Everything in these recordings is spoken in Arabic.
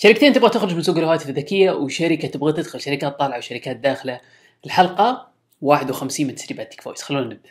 شركتين تبغى تخرج من سوق الهواتف الذكية وشركة تبغى تدخل شركات طالعة وشركات داخلة. الحلقة 51 من تسريبات تيك فويس خلونا نبدأ.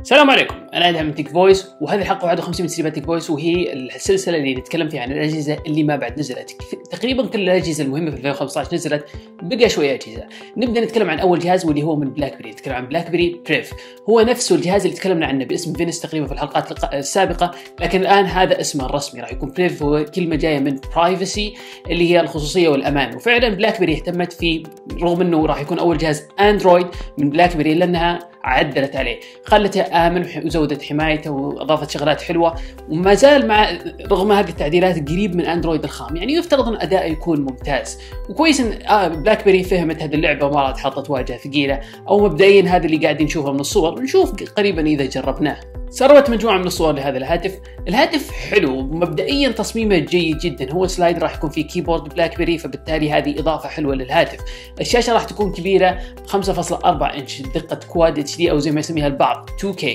السلام عليكم. أنا ادهم من تيك فويس وهذه الحلقة 51 من سلسله تيك فويس وهي السلسلة اللي نتكلم فيها عن الأجهزة اللي ما بعد نزلت. تقريبا كل الأجهزة المهمة في 2015 نزلت بقى شوية أجهزة. نبدأ نتكلم عن أول جهاز واللي هو من بلاك بيري نتكلم عن بلاك بيري Priv هو نفسه الجهاز اللي تكلمنا عنه باسم Venice تقريبا في الحلقات السابقة لكن الآن هذا اسمه الرسمي. راح يكون Priv هو كلمة جاية من privacy اللي هي الخصوصية والأمان. وفعلا بلاك بيري اهتمت في رغم إنه راح يكون أول جهاز اندرويد من بلاك بيري لأنها عدلت عليه. خلته آمن وزودت حمايته وأضافت شغلات حلوة وما زال مع رغم هذه التعديلات قريب من أندرويد الخام. يعني يفترض أن اداءه يكون ممتاز. وكويس ان آه بلاك بيري فهمت هذه اللعبة وما حطت واجهة ثقيلة. أو مبدئيا هذا اللي قاعدين نشوفه من الصور. ونشوف قريبا إذا جربناه. سربت مجموعة من الصور لهذا الهاتف. الهاتف حلو مبدئيا تصميمه جيد جدا. هو slide راح يكون فيه keyboard بلاك بيري فبالتالي هذه إضافة حلوة للهاتف. الشاشة راح تكون كبيرة 5.4 إنش دقة Quad HD أو زي ما يسميها البعض 2K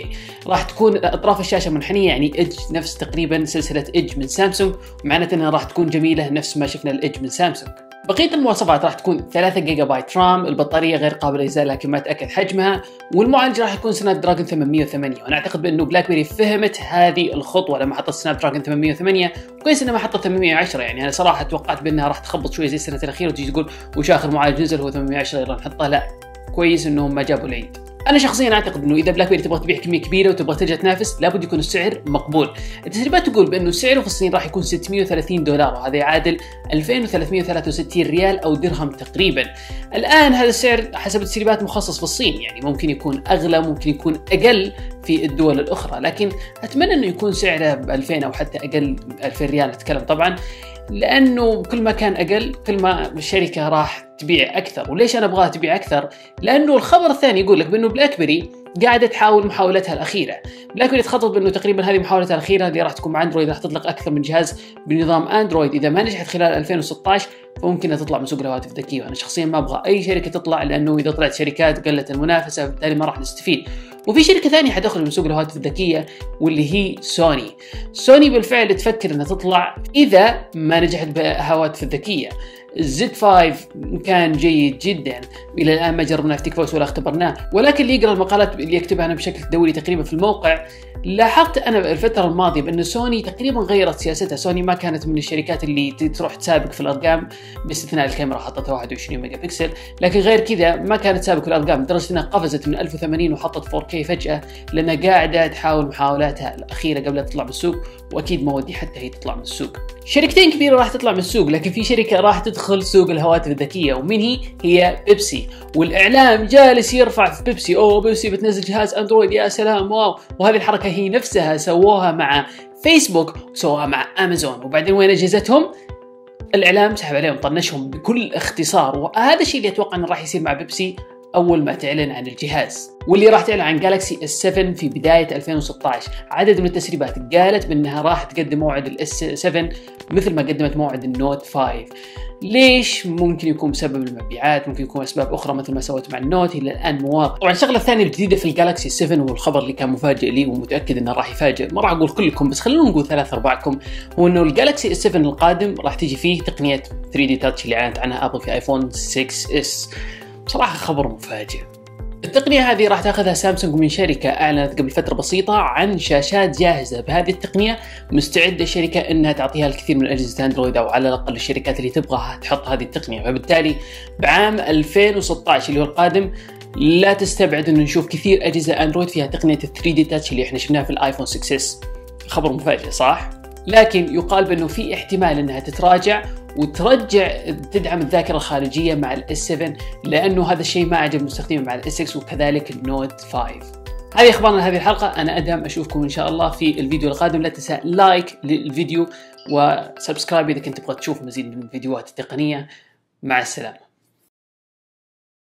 راح تكون أطراف الشاشة منحنية يعني edge نفس تقريبا سلسلة Edge من سامسونج معناته إنها راح تكون جميلة نفس ما شفنا ال Edge من سامسونج. بقية المواصفات راح تكون 3 جيجا بايت RAM البطارية غير قابلة للازاله لكن ما تأكد حجمها والمعالج راح يكون Snapdragon 808 وأنا أعتقد بانه بلاك بيري فهمت هذه الخطوة لما حطت Snapdragon 808 كويس إنها ما حطت 810 يعني أنا صراحة توقعت بأنها راح تخبط شوي زي السنة الأخيرة وتجي تقول وش آخر معالج نزل هو 810 يلا نحطه. لا كويس إنهم ما جابوا العيد. أنا شخصيا أعتقد إنه إذا بلاك بيري تبغى تبيع كمية كبيرة وتبغى ترجع تنافس لابد يكون السعر مقبول. التسريبات تقول بأنه سعره في الصين راح يكون 630 دولار وهذا يعادل 2363 ريال أو درهم تقريبا. الآن هذا السعر حسب التسريبات مخصص في الصين يعني ممكن يكون أغلى ممكن يكون أقل في الدول الأخرى لكن أتمنى إنه يكون سعره ب 2000 أو حتى أقل 2000 ريال نتكلم طبعا لأنه كل ما كان أقل كل ما الشركة راح تبيع أكثر. وليش أنا أبغاها تبيع أكثر؟ لأنه الخبر الثاني يقول لك بأنه بلاك بيري قاعدة تحاول محاولتها الأخيرة. بلاك بيري تخطط بأنه تقريبا هذه محاولتها الأخيرة اللي راح تكون مع اندرويد راح تطلق أكثر من جهاز بنظام اندرويد إذا ما نجحت خلال 2016 فممكن تطلع من سوق الهواتف الذكية. وأنا شخصيا ما أبغى أي شركة تطلع لأنه إذا طلعت شركات قلت المنافسة بالتالي ما راح نستفيد. وفي شركة ثانية حتخرج من سوق الهواتف الذكية واللي هي سوني. سوني بالفعل تفكر إنها تطلع إذا ما نجحت بالهواتف الذكية. ال Z 5 كان جيد جدا. إلى الآن ما جربناه في تيك فويس ولا اختبرناه. ولكن اللي يقرا المقالات اللي يكتبها أنا بشكل دوري تقريبا في الموقع لاحظت أنا الفترة الماضية بأن سوني تقريبا غيرت سياستها. سوني ما كانت من الشركات اللي تروح تسابق في الأرقام باستثناء الكاميرا حطتها 21 ميجا بكسل لكن غير كذا ما كانت تسابق في الأرقام لدرجة إنها قفزت من 1080 وحطت 4K فجأة لانها قاعدة تحاول محاولاتها الأخيرة قبل تطلع من السوق. وأكيد ما ودي حتى هي تطلع من السوق. شركتين كبيرة راح تطلع من السوق لكن في شركة راح تدخل سوق الهواتف الذكية ومن هي؟ هي بيبسي. والإعلام جالس يرفع في بيبسي أوه بيبسي بتنزل جهاز أندرويد يا سلام wow. وهذه الحركة هي نفسها سووها مع فيسبوك وسووها مع امازون وبعدين وين أجهزتهم؟ الإعلام سحب عليهم طنشهم بكل اختصار. وهذا الشيء اللي أتوقع إنه راح يصير مع بيبسي أول ما تعلن عن الجهاز. واللي راح تعلن عن جالكسي S 7 في بداية 2016 عدد من التسريبات قالت بأنها راح تقدم موعد ال S 7 مثل ما قدمت موعد ال Note 5 ليش ممكن يكون بسبب المبيعات؟ ممكن يكون أسباب أخرى مثل ما سوت مع ال Note إلى الآن مو واضح طبعا الشغلة الثانية الجديدة في الجالكسي 7 والخبر اللي كان مفاجئ لي ومتأكد إنه راح يفاجئ. ما راح أقول كلكم بس خلونا نقول ثلاث أرباعكم. هو إنه الجالكسي S 7 القادم راح تيجي فيه تقنية 3 D Touch اللي أعلنت عنها ابل في ايفون 6 S بصراحة خبر مفاجئ. التقنية هذه راح تاخذها سامسونج من شركة أعلنت قبل فترة بسيطة عن شاشات جاهزة. بهذه التقنية مستعدة الشركة أنها تعطيها الكثير من أجهزة أندرويد أو على الأقل الشركات اللي تبغى تحط هذه التقنية. فبالتالي بعام 2016 اللي هو القادم لا تستبعد أنه نشوف كثير أجهزة أندرويد فيها تقنية 3 D Touch اللي إحنا شفناها في الآيفون 6 S خبر مفاجئ صح؟ لكن يقال بأنه في احتمال أنها تتراجع وترجع تدعم الذاكرة الخارجية مع ال S 7 لأنه هذا الشيء ما عجب المستخدمين مع ال S 6 وكذلك ال Note 5 هذه أخبارنا لهذه الحلقة أنا أدهم أشوفكم إن شاء الله في الفيديو القادم. لا تنسى like للفيديو و subscribe إذا كنت تبغى تشوف مزيد من الفيديوهات التقنيه مع السلامة.